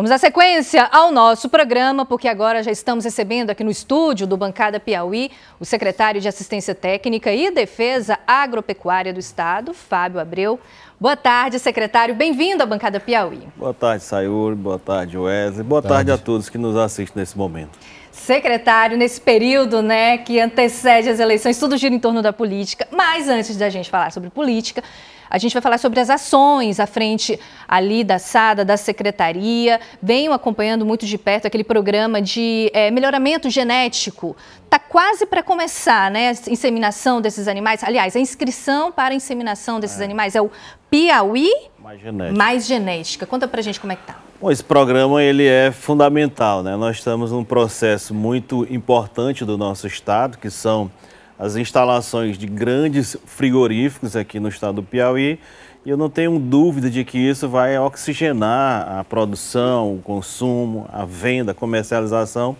Vamos dar sequência ao nosso programa, porque agora já estamos recebendo aqui no estúdio do Bancada Piauí o secretário de Assistência Técnica e Defesa Agropecuária do Estado, Fábio Abreu. Boa tarde, secretário. Bem-vindo à Bancada Piauí. Boa tarde, Sayuri. Boa tarde, Wesley. Boa tarde. tarde a todos que nos assistem nesse momento. Secretário, nesse período né, que antecede as eleições, tudo gira em torno da política. Mas antes da gente falar sobre política, a gente vai falar sobre as ações à frente ali da SADA, da Secretaria. Venho acompanhando muito de perto aquele programa de é, melhoramento genético. Está quase para começar, né? A inseminação desses animais. Aliás, a inscrição para a inseminação desses é. animais é o Piauí mais genética. Mais genética. Conta para a gente como é que tá. Bom, esse programa ele é fundamental, né? Nós estamos num processo muito importante do nosso estado, que são as instalações de grandes frigoríficos aqui no estado do Piauí. E eu não tenho dúvida de que isso vai oxigenar a produção, o consumo, a venda, a comercialização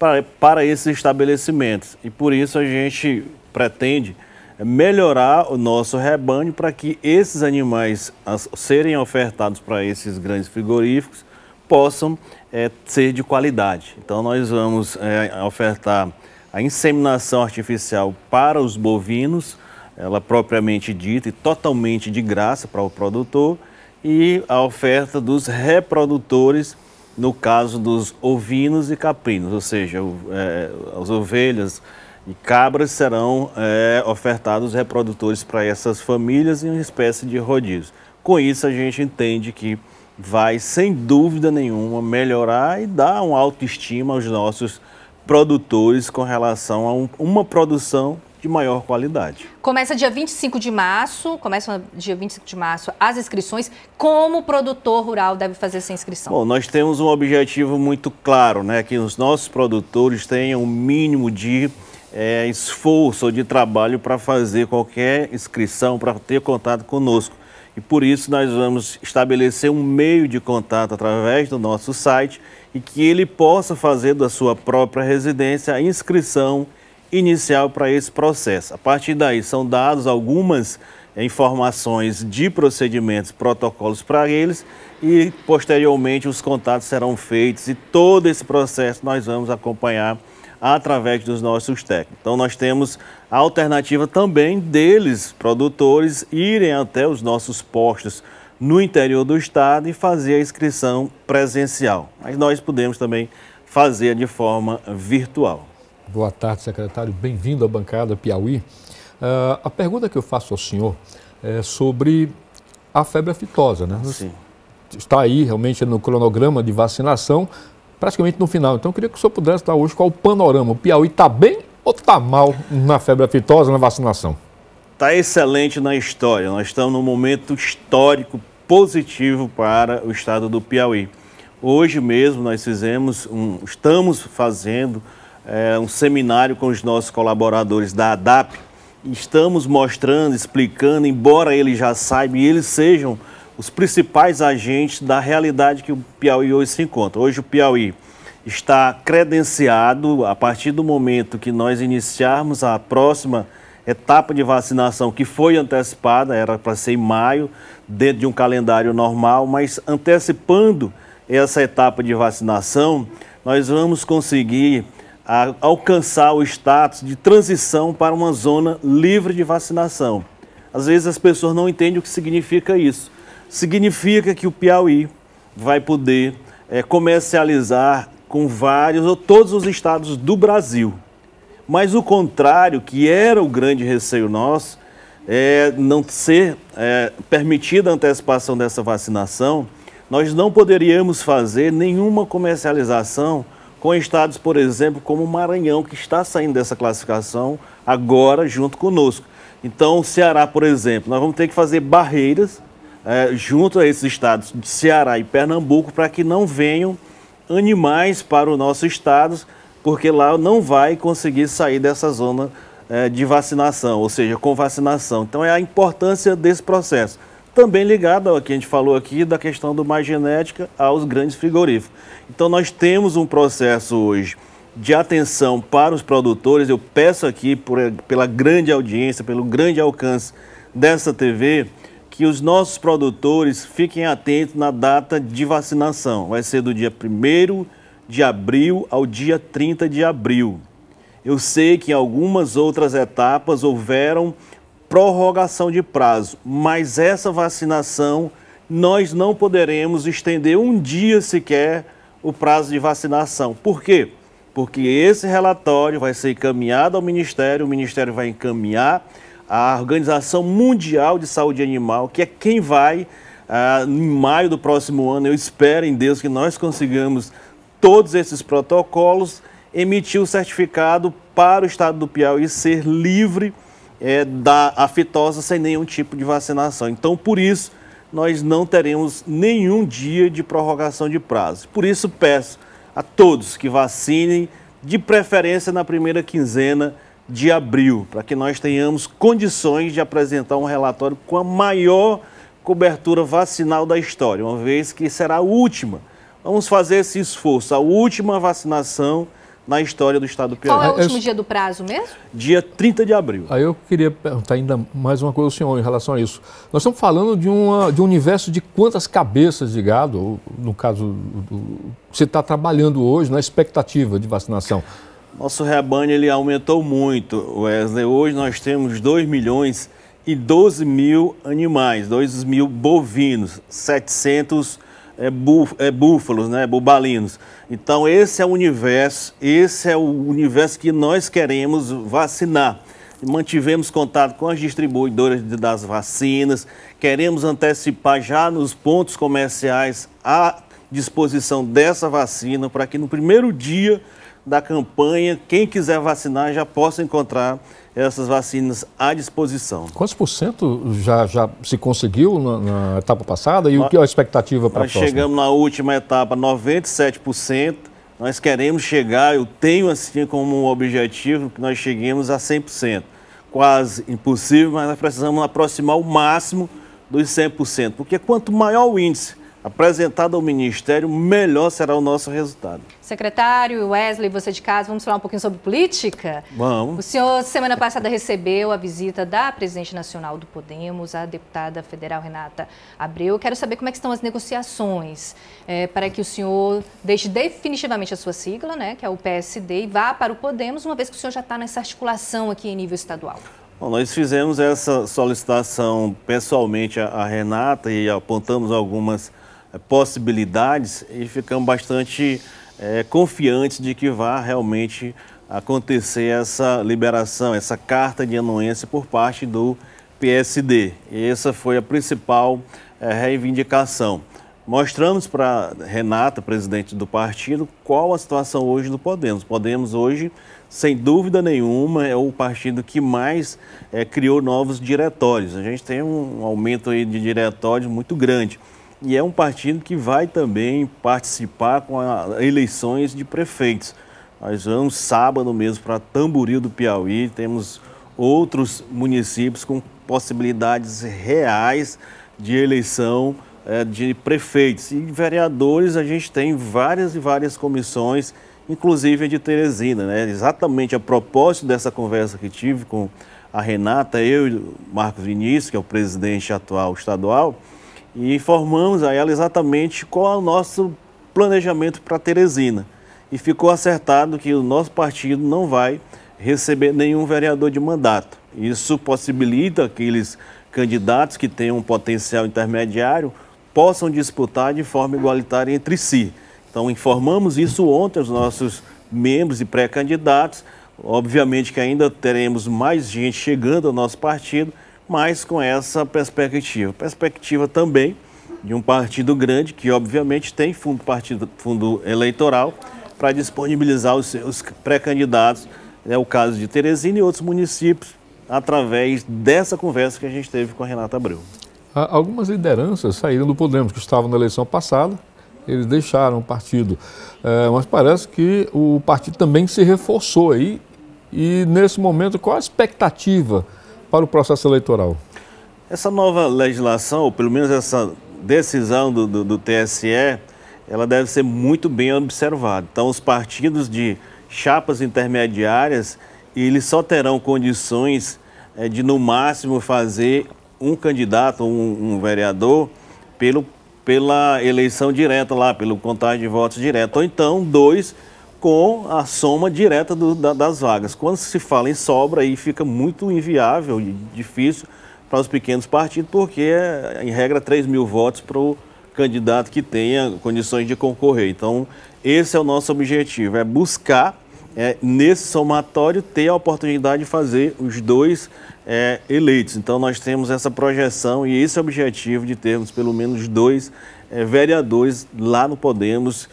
para, para esses estabelecimentos. E por isso a gente pretende melhorar o nosso rebanho para que esses animais a serem ofertados para esses grandes frigoríficos possam é, ser de qualidade. Então nós vamos é, ofertar a inseminação artificial para os bovinos, ela propriamente dita e totalmente de graça para o produtor, e a oferta dos reprodutores, no caso dos ovinos e caprinos, ou seja, é, as ovelhas e cabras serão é, ofertados reprodutores para essas famílias em uma espécie de rodízio. Com isso, a gente entende que vai, sem dúvida nenhuma, melhorar e dar uma autoestima aos nossos produtores com relação a um, uma produção de maior qualidade. Começa dia 25 de março, começa dia 25 de março as inscrições. Como o produtor rural deve fazer essa inscrição? Bom, nós temos um objetivo muito claro, né? Que os nossos produtores tenham um mínimo de é, esforço de trabalho para fazer qualquer inscrição, para ter contato conosco. E por isso nós vamos estabelecer um meio de contato através do nosso site e que ele possa fazer da sua própria residência a inscrição inicial para esse processo. A partir daí são dados algumas informações de procedimentos, protocolos para eles e posteriormente os contatos serão feitos e todo esse processo nós vamos acompanhar através dos nossos técnicos. Então nós temos a alternativa também deles, produtores, irem até os nossos postos no interior do estado e fazer a inscrição presencial. Mas nós podemos também fazer de forma virtual. Boa tarde, secretário. Bem-vindo à bancada Piauí. Uh, a pergunta que eu faço ao senhor é sobre a febre aftosa, né? Sim. Está aí realmente no cronograma de vacinação, praticamente no final. Então eu queria que o senhor pudesse dar hoje qual o panorama. O Piauí está bem ou está mal na febre aftosa, na vacinação? Está excelente na história. Nós estamos num momento histórico positivo para o estado do Piauí. Hoje mesmo nós fizemos, um, estamos fazendo é, um seminário com os nossos colaboradores da ADAP. Estamos mostrando, explicando, embora eles já saibam e eles sejam os principais agentes da realidade que o Piauí hoje se encontra. Hoje o Piauí está credenciado a partir do momento que nós iniciarmos a próxima etapa de vacinação que foi antecipada, era para ser em maio, dentro de um calendário normal, mas antecipando essa etapa de vacinação, nós vamos conseguir a, alcançar o status de transição para uma zona livre de vacinação. Às vezes as pessoas não entendem o que significa isso. Significa que o Piauí vai poder é, comercializar com vários ou todos os estados do Brasil. Mas o contrário, que era o grande receio nosso, é não ser é, permitida a antecipação dessa vacinação, nós não poderíamos fazer nenhuma comercialização com estados, por exemplo, como o Maranhão, que está saindo dessa classificação agora junto conosco. Então, o Ceará, por exemplo, nós vamos ter que fazer barreiras é, junto a esses estados de Ceará e Pernambuco para que não venham animais para o nosso estado porque lá não vai conseguir sair dessa zona é, de vacinação, ou seja, com vacinação. Então é a importância desse processo. Também ligado ao que a gente falou aqui da questão do mais genética aos grandes frigoríficos. Então nós temos um processo hoje de atenção para os produtores. Eu peço aqui por, pela grande audiência, pelo grande alcance dessa TV, que os nossos produtores fiquem atentos na data de vacinação. Vai ser do dia 1 de abril ao dia 30 de abril. Eu sei que em algumas outras etapas houveram prorrogação de prazo, mas essa vacinação nós não poderemos estender um dia sequer o prazo de vacinação. Por quê? Porque esse relatório vai ser encaminhado ao Ministério, o Ministério vai encaminhar à Organização Mundial de Saúde Animal, que é quem vai, ah, em maio do próximo ano, eu espero em Deus que nós consigamos todos esses protocolos, emitir o certificado para o estado do Piauí ser livre é, da aftosa sem nenhum tipo de vacinação. Então, por isso, nós não teremos nenhum dia de prorrogação de prazo. Por isso, peço a todos que vacinem, de preferência na primeira quinzena de abril, para que nós tenhamos condições de apresentar um relatório com a maior cobertura vacinal da história, uma vez que será a última. Vamos fazer esse esforço, a última vacinação na história do Estado do Piauí. Qual é o último eu... dia do prazo mesmo? Dia 30 de abril. Aí eu queria perguntar ainda mais uma coisa ao senhor em relação a isso. Nós estamos falando de, uma, de um universo de quantas cabeças de gado, no caso, do, você está trabalhando hoje na expectativa de vacinação? Nosso rebanho ele aumentou muito, Wesley. Hoje nós temos 2 milhões e 12 mil animais, 2 mil bovinos, 700 é, é, búfalos, né, bubalinos. Então esse é o universo, esse é o universo que nós queremos vacinar. Mantivemos contato com as distribuidoras das vacinas, queremos antecipar já nos pontos comerciais a disposição dessa vacina para que no primeiro dia da campanha, quem quiser vacinar já possa encontrar essas vacinas à disposição. Quantos por cento já, já se conseguiu na, na etapa passada e nós, o que é a expectativa para a próxima? Nós chegamos na última etapa 97%. Nós queremos chegar, eu tenho assim como objetivo que nós cheguemos a 100%. Quase impossível, mas nós precisamos aproximar o máximo dos 100%, porque quanto maior o índice apresentado ao Ministério, melhor será o nosso resultado. Secretário Wesley, você de casa, vamos falar um pouquinho sobre política? Vamos. O senhor, semana passada, recebeu a visita da presidente nacional do Podemos, a deputada federal Renata Abreu. Quero saber como é estão as negociações é, para que o senhor deixe definitivamente a sua sigla, né, que é o PSD, e vá para o Podemos, uma vez que o senhor já está nessa articulação aqui em nível estadual. Bom, nós fizemos essa solicitação pessoalmente à Renata e apontamos algumas possibilidades e ficamos bastante é, confiantes de que vá realmente acontecer essa liberação, essa carta de anuência por parte do PSD. E essa foi a principal é, reivindicação. Mostramos para Renata, presidente do partido, qual a situação hoje do Podemos. Podemos hoje, sem dúvida nenhuma, é o partido que mais é, criou novos diretórios. A gente tem um aumento aí de diretórios muito grande e é um partido que vai também participar com eleições de prefeitos. Nós vamos sábado mesmo para Tamboril do Piauí, temos outros municípios com possibilidades reais de eleição é, de prefeitos. E vereadores, a gente tem várias e várias comissões, inclusive a de Teresina. Né? Exatamente a propósito dessa conversa que tive com a Renata, eu e o Marcos Vinícius, que é o presidente atual estadual, e informamos a ela exatamente qual é o nosso planejamento para Teresina. E ficou acertado que o nosso partido não vai receber nenhum vereador de mandato. Isso possibilita aqueles candidatos que têm um potencial intermediário possam disputar de forma igualitária entre si. Então, informamos isso ontem aos nossos membros e pré-candidatos. Obviamente que ainda teremos mais gente chegando ao nosso partido, mas com essa perspectiva. Perspectiva também de um partido grande, que obviamente tem fundo, partido, fundo eleitoral, para disponibilizar os seus pré-candidatos, é o caso de Teresina e outros municípios, através dessa conversa que a gente teve com a Renata Abreu. Algumas lideranças saíram do Podemos, que estavam na eleição passada, eles deixaram o partido. É, mas parece que o partido também se reforçou aí. E nesse momento, qual a expectativa para o processo eleitoral? Essa nova legislação, ou pelo menos essa decisão do, do, do TSE, ela deve ser muito bem observada. Então, os partidos de chapas intermediárias, eles só terão condições é, de, no máximo, fazer um candidato, um, um vereador, pelo, pela eleição direta lá, pelo contagem de votos direto, ou então dois com a soma direta do, da, das vagas. Quando se fala em sobra, aí fica muito inviável e difícil para os pequenos partidos, porque é, em regra, 3 mil votos para o candidato que tenha condições de concorrer. Então, esse é o nosso objetivo, é buscar, é, nesse somatório, ter a oportunidade de fazer os dois é, eleitos. Então, nós temos essa projeção e esse objetivo de termos pelo menos dois é, vereadores lá no Podemos,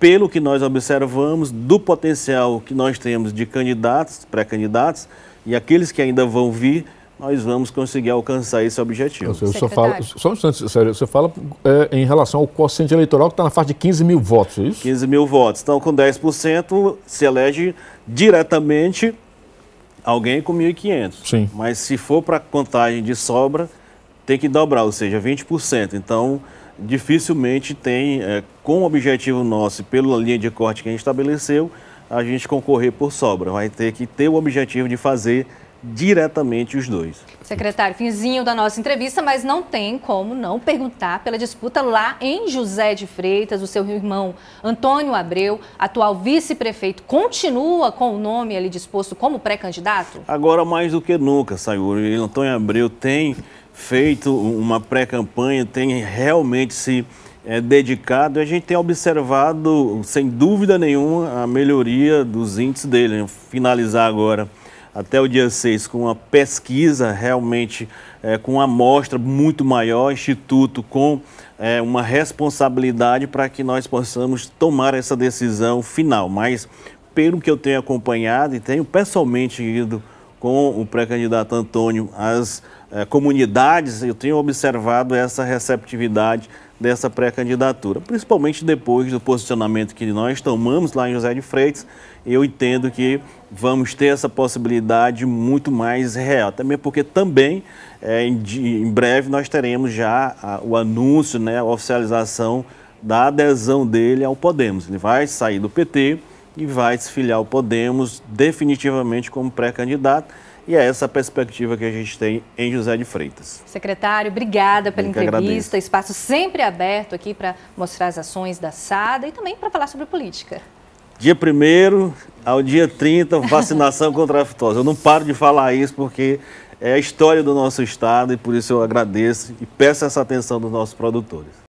pelo que nós observamos, do potencial que nós temos de candidatos, pré-candidatos, e aqueles que ainda vão vir, nós vamos conseguir alcançar esse objetivo. Seja, você fala, só um instante, sério, você fala é, em relação ao quociente eleitoral que está na faixa de 15 mil votos, é isso? 15 mil votos. Então, com 10%, se elege diretamente alguém com 1.500. Sim. Mas se for para contagem de sobra, tem que dobrar, ou seja, 20%. Então, dificilmente tem, é, com o objetivo nosso, pela linha de corte que a gente estabeleceu, a gente concorrer por sobra. Vai ter que ter o objetivo de fazer diretamente os dois. Secretário, finzinho da nossa entrevista, mas não tem como não perguntar pela disputa lá em José de Freitas, o seu irmão Antônio Abreu, atual vice-prefeito, continua com o nome ali disposto como pré-candidato? Agora mais do que nunca, Sayuri. Antônio Abreu tem feito uma pré-campanha, tem realmente se é, dedicado a gente tem observado, sem dúvida nenhuma, a melhoria dos índices dele. Finalizar agora até o dia 6 com uma pesquisa realmente é, com uma amostra muito maior, instituto com é, uma responsabilidade para que nós possamos tomar essa decisão final. Mas pelo que eu tenho acompanhado e tenho pessoalmente ido com o pré-candidato Antônio às é, comunidades, eu tenho observado essa receptividade dessa pré-candidatura, principalmente depois do posicionamento que nós tomamos lá em José de Freitas, eu entendo que vamos ter essa possibilidade muito mais real, também porque também é, em, em, breve nós teremos já a, o anúncio, né, a oficialização da adesão dele ao Podemos. Ele vai sair do PT e vai se filiar ao Podemos definitivamente como pré-candidato e é essa a perspectiva que a gente tem em José de Freitas. Secretário, obrigada pela entrevista. Espaço sempre aberto aqui para mostrar as ações da SADA e também para falar sobre política. Dia 1 ao dia 30, vacinação contra a aftosa. Eu não paro de falar isso porque é a história do nosso estado e por isso eu agradeço e peço essa atenção dos nossos produtores.